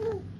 Hmm.